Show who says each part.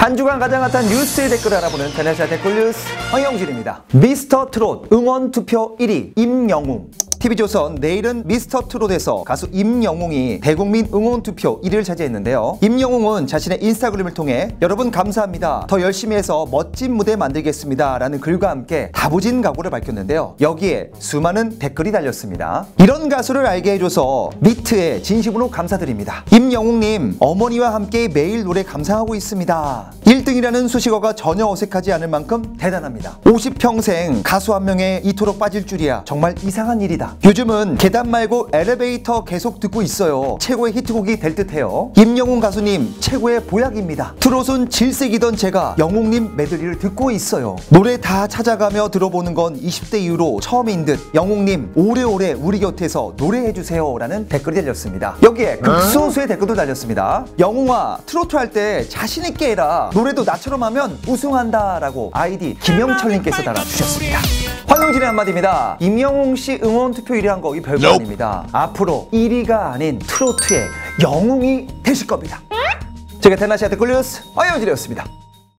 Speaker 1: 한 주간 가장 핫한 뉴스의 댓글 알아보는 텐아시아 댓글 뉴스 황영진입니다. 미스터 트롯 응원 투표 1위 임영웅 TV조선 내일은 미스터 트롯에서 가수 임영웅이 대국민 응원 투표 1위를 차지했는데요. 임영웅은 자신의 인스타그램을 통해 여러분 감사합니다. 더 열심히 해서 멋진 무대 만들겠습니다. 라는 글과 함께 다부진 각오를 밝혔는데요. 여기에 수많은 댓글이 달렸습니다. 이런 가수를 알게 해줘서 미트에 진심으로 감사드립니다. 임영웅님 어머니와 함께 매일 노래 감상하고 있습니다. 1등이라는 수식어가 전혀 어색하지 않을 만큼 대단합니다. 50평생 가수 한 명에 이토록 빠질 줄이야 정말 이상한 일이다. 요즘은 계단 말고 엘리베이터 계속 듣고 있어요. 최고의 히트곡이 될 듯해요. 임영웅 가수님 최고의 보약입니다. 트롯은 질색이던 제가 영웅님 메들리를 듣고 있어요. 노래 다 찾아가며 들어보는 건 20대 이후로 처음인 듯 영웅님 오래오래 우리 곁에서 노래해주세요 라는 댓글이 달렸습니다. 여기에 극소수의 댓글도 달렸습니다. 영웅아 트로트 할 때 자신있게 해라. 노래도 나처럼 하면 우승한다 라고 아이디 김영철님께서 달아주셨습니다. 황영진의 한마디입니다. 임영웅 씨 응원 투표 1위 한 거 이 별거 아닙니다. 앞으로 1위가 아닌 트로트의 영웅이 되실 겁니다. 제가 테나시아 댓글 뉴스 황영진이었습니다.